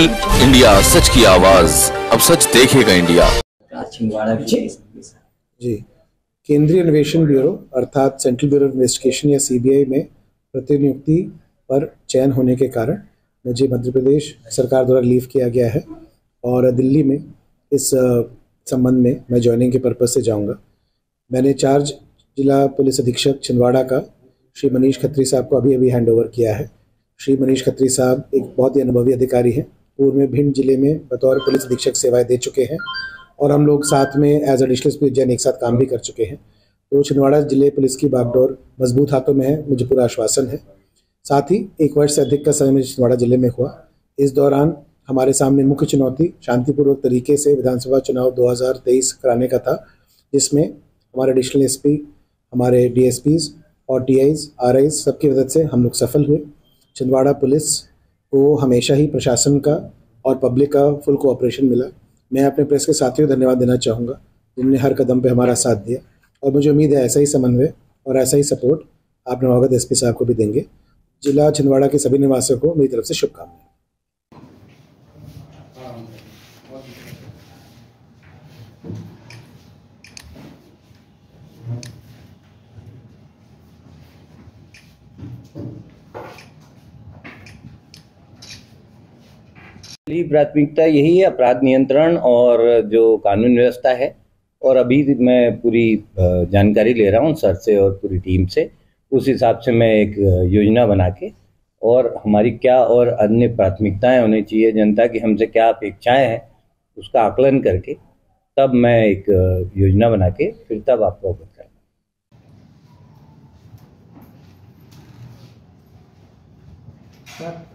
India सच की आवाज़। अब सच देखेगा इंडिया जी। केंद्रीय अन्वेषण ब्यूरो अर्थात सेंट्रल ब्यूरो इन्वेस्टिगेशन या सीबीआई में प्रतिनियुक्ति पर चयन होने के कारण मुझे मध्य प्रदेश सरकार द्वारा लीव किया गया है और दिल्ली में इस संबंध में मैं ज्वाइनिंग के पर्पज से जाऊँगा। मैंने चार्ज जिला पुलिस अधीक्षक छिंदवाड़ा का श्री मनीष खत्री साहब को अभी अभी हैंड ओवर किया है। श्री मनीष खत्री साहब एक बहुत ही अनुभवी अधिकारी हैं। पूर्व में, भिंड ज़िले में बतौर पुलिस अधीक्षक सेवाएँ दे चुके हैं और हम लोग साथ में एज एडिशनल स्पीच जैन एक साथ काम भी कर चुके हैं। तो छिंदवाड़ा ज़िले पुलिस की बागडोर मज़बूत हाथों में है, मुझे पूरा आश्वासन है। साथ ही एक वर्ष से अधिक का समय छिंदवाड़ा ज़िले में हुआ। इस दौरान हमारे सामने मुख्य चुनौती शांतिपूर्वक तरीके से विधानसभा चुनाव 2023 कराने का था, जिसमें हमारे एडिशनल एसपी हमारे डीएसपीज और टीआईज आरआईज सबकी मदद से हम लोग सफल हुए। छिंदवाड़ा पुलिस को हमेशा ही प्रशासन का और पब्लिक का फुल कोऑपरेशन मिला। मैं अपने प्रेस के साथियों को धन्यवाद देना चाहूँगा जिनने हर कदम पे हमारा साथ दिया। और मुझे उम्मीद है ऐसा ही समन्वय और ऐसा ही सपोर्ट आप नवागत एसपी साहब को भी देंगे। जिला छिंदवाड़ा के सभी निवासियों को मेरी तरफ़ से शुभकामनाएँ। पहली प्राथमिकता यही है, अपराध नियंत्रण और जो कानून व्यवस्था है। और अभी मैं पूरी जानकारी ले रहा हूँ सर से और पूरी टीम से। उस हिसाब से मैं एक योजना बना के और हमारी क्या और अन्य प्राथमिकताएँ होनी चाहिए, जनता की हमसे क्या अपेक्षाएँ हैं, उसका आकलन करके तब मैं एक योजना बना के फिर तब आपको अवगत करूँगा। सर।